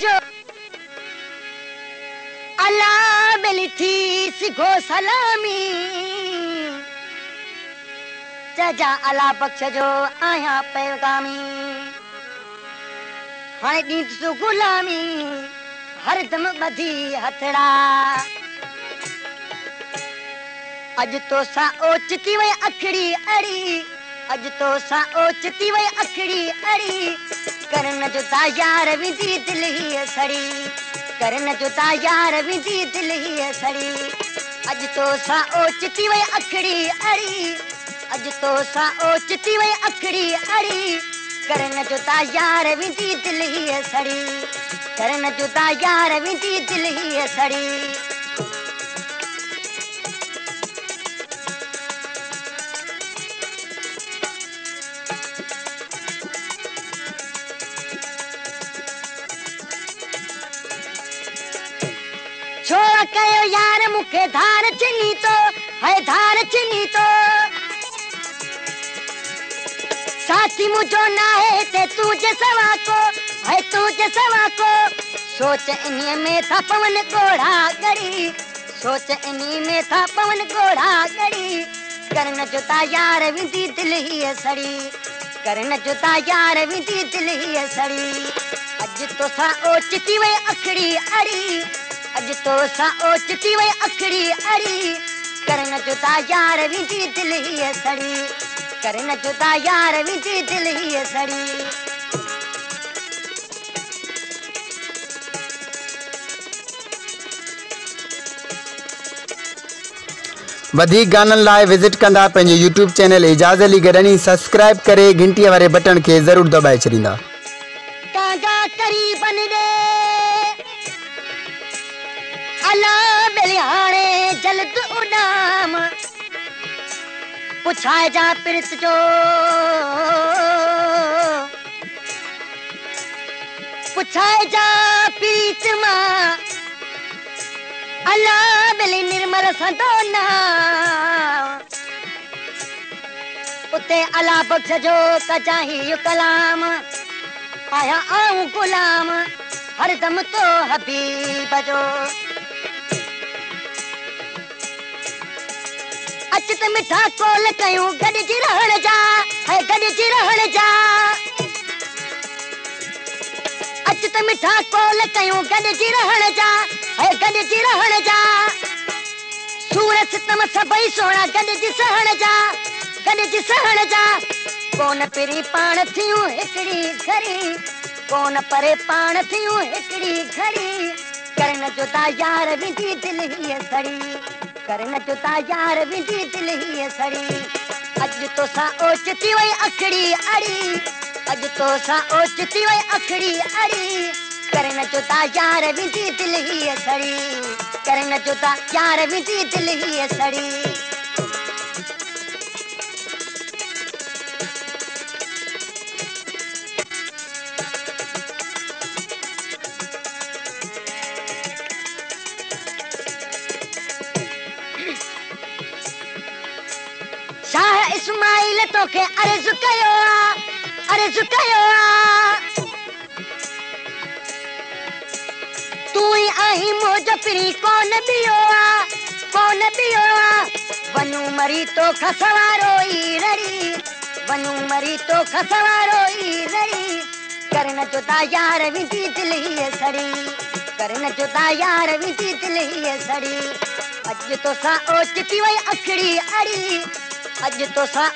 جو الا ملي ٿي سکو سلامي. چجا الا بکش جو آهيان پيگامي. هاڻي ڏيندس گلامي هردم ٻڌي هٿڙا. اڄ تو سان اوچتي وئي اکڙي اڙي اڄ تو سان اوچتي وئي اکڙي اڙي करन जुता यार भी दिल ही है सड़ी। करन जुता यार भी दिल ही है सड़ी। अज तो सा ओचती वे अखड़ी अड़ी। अज तो सा ओचती वे अखड़ी अड़ी। करन जुता यार भी दिल ही है सड़ी। करन जुता यार भी दिल ही है सड़ी। ڪيو يار مون کي ڌار چني ٿو هي ڌار چني ٿو ساٿي منهنجو نه آهي تي تون جي سوا ڪو هي تون جي سوا ڪو سوچ انهيءَ ۾ ٿا پون ڳوڙها ڳڙي سوچ انهيءَ ۾ ٿا پون ڳوڙها ڳڙي ڪرڻ جو ٿا يار وڌي دل هيءَ سڙي ڪرڻ جو ٿا يار وڌي دل هيءَ سڙي. اڄ تو سان اوچتي وئي اکڙي اڙي اڄ تو سان اوچتي وئي اکڙي اڙي ڪرڻ جو ٿا يار وڌي دل هيءَ سڙي ڪرڻ جو ٿا يار وڌي دل هيءَ سڙي وڌيڪ گانن لاءِ وزٽ ڪندا پنهنجي YouTube channel Ejaz Ali Gadani subscribe ڪري گهنٽيءَ واري بٽڻ کي ضرور دٻائي ڇڏيندا الا بلياڻي جلد اڏام پڇائي جا پرت جو. پڇائي جا پريت مان. الا بلي نرمل سندونا اتي الا بکش جو ڪجاهي ڪلام. آيا آئون غلام هردم تو حبيب جو अच त मिठा कोल कयूं? गॾिजी रहण जा? है गॾिजी रहण जा? अच त मिठा कोल कयूं गॾिजी रहण जा? है गॾिजी रहण जा? सूरत तम सभई सोणा गॾिजी सहण जा? गॾिजी सहण जा? कोन पिरी पाण थियूं हिकिड़ी घड़ी, कोन परे पाण थियूं हिकिड़ी घड़ी। करण जो ता यार विधी दिलि हीअ सड़ी। कर न जुता यार विधि दिल ही सड़ी अज तो सा ओचती वही अखड़ी अड़ी। अज तो सा ओचती वही अखड़ी अड़ी। कर न जुता यार विधि दिल ही सड़ी कर न जुता यार विधि दिल ही सड़ी اسمائل توکي عرض ڪيو آ عرض ڪيو آ تون ئي آهين موج ڦري ڪونه آ ڪونه آ وڃون مري تو کسوارو ئي رڙي وڃون مري تو کسوارو ئي رڙي ڪرڻ جو ٿا يار وڌي دل هيءَ سڙي ڪرڻ جو ٿا يار وڌي دل هيءَ سڙي اڄ تو سان اوچتي وئي اکڙي اڙي اڄ تو سان